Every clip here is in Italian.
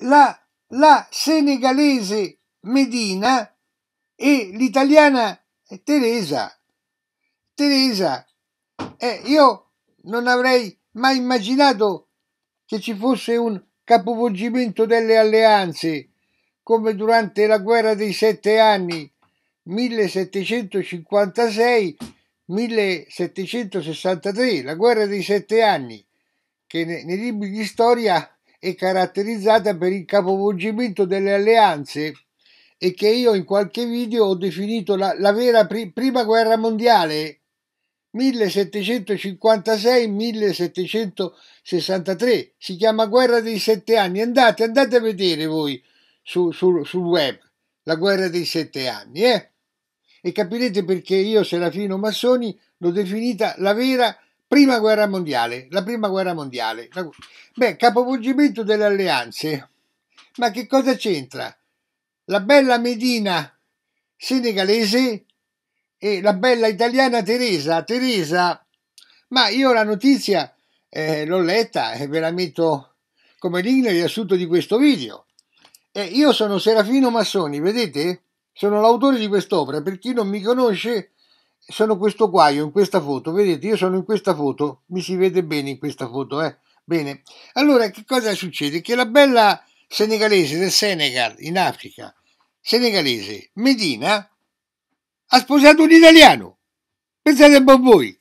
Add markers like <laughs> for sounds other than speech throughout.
la, la senegalese Medina e l'italiana Teresa. Teresa, eh, io non avrei mai immaginato che ci fosse un capovolgimento delle alleanze come durante la guerra dei sette anni 1756-1763, la guerra dei sette anni, che nei libri di storia è caratterizzata per il capovolgimento delle alleanze e che io in qualche video ho definito la, la vera pri, prima guerra mondiale 1756-1763 si chiama guerra dei sette anni andate, andate a vedere voi su, su, sul web la guerra dei sette anni eh? e capirete perché io Serafino Massoni l'ho definita la vera prima guerra mondiale la prima guerra mondiale beh capovolgimento delle alleanze ma che cosa c'entra la bella Medina senegalese e la bella italiana Teresa. Teresa, ma io la notizia eh, l'ho letta e ve la metto come link nel riassunto di questo video. Eh, io sono Serafino Massoni, vedete? Sono l'autore di quest'opera. Per chi non mi conosce, sono questo qua, io in questa foto. Vedete, io sono in questa foto. Mi si vede bene in questa foto, eh? Bene. Allora, che cosa succede? Che la bella senegalese del Senegal, in Africa, senegalese, Medina, ha sposato un italiano. Pensate un po' voi.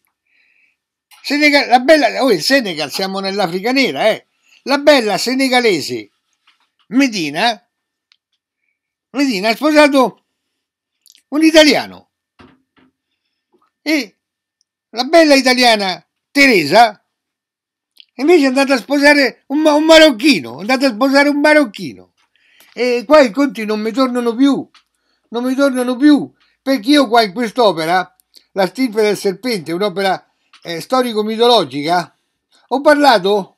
Senegal, la bella, oh, il Senegal, siamo nell'Africa nera, eh. La bella senegalese Medina, Medina ha sposato un italiano. E la bella italiana Teresa invece è andata a sposare un, un marocchino, è andata a sposare un marocchino. E qua i conti non mi tornano più, non mi tornano più. Perché io qua in quest'opera, La stirpe del serpente, un'opera eh, storico-mitologica, ho parlato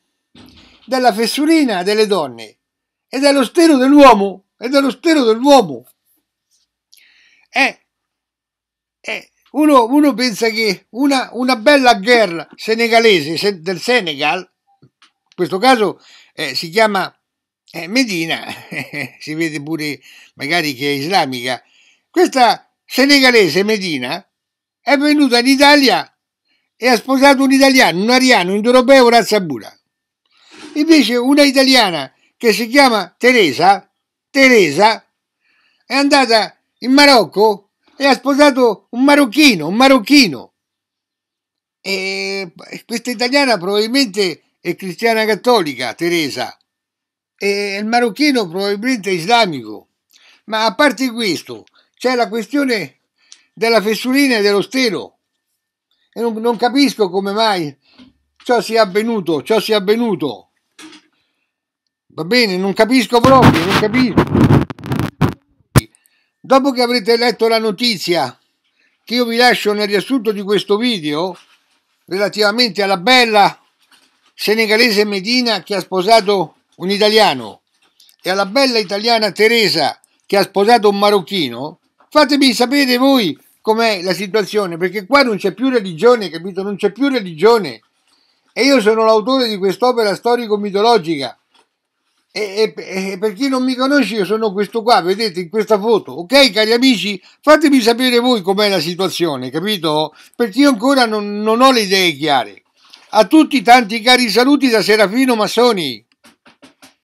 della fessurina delle donne e dello stero dell'uomo e dello stero dell'uomo. Eh, eh, uno, uno, pensa che una, una bella girl senegalese se, del Senegal, in questo caso eh, si chiama eh, Medina, <laughs> si vede pure magari che è islamica, questa senegalese Medina è venuta in Italia e ha sposato un italiano, un ariano, un europeo razzabura. Invece una italiana che si chiama Teresa, Teresa, è andata in Marocco e ha sposato un marocchino, un marocchino. E questa italiana probabilmente è cristiana cattolica, Teresa, e il marocchino probabilmente è islamico. Ma a parte questo, c'è la questione della fessurina e dello stelo e non, non capisco come mai ciò sia avvenuto, ciò sia avvenuto. Va bene, non capisco proprio, non capisco. Dopo che avrete letto la notizia che io vi lascio nel riassunto di questo video relativamente alla bella senegalese Medina che ha sposato un italiano e alla bella italiana Teresa che ha sposato un marocchino, Fatemi sapere voi com'è la situazione, perché qua non c'è più religione, capito? Non c'è più religione. E io sono l'autore di quest'opera storico-mitologica. E, e, e, per chi non mi conosce, io sono questo qua, vedete in questa foto. Ok, cari amici, fatemi sapere voi com'è la situazione, capito? Perché io ancora non, non ho le idee chiare. A tutti tanti cari saluti da Serafino Massoni.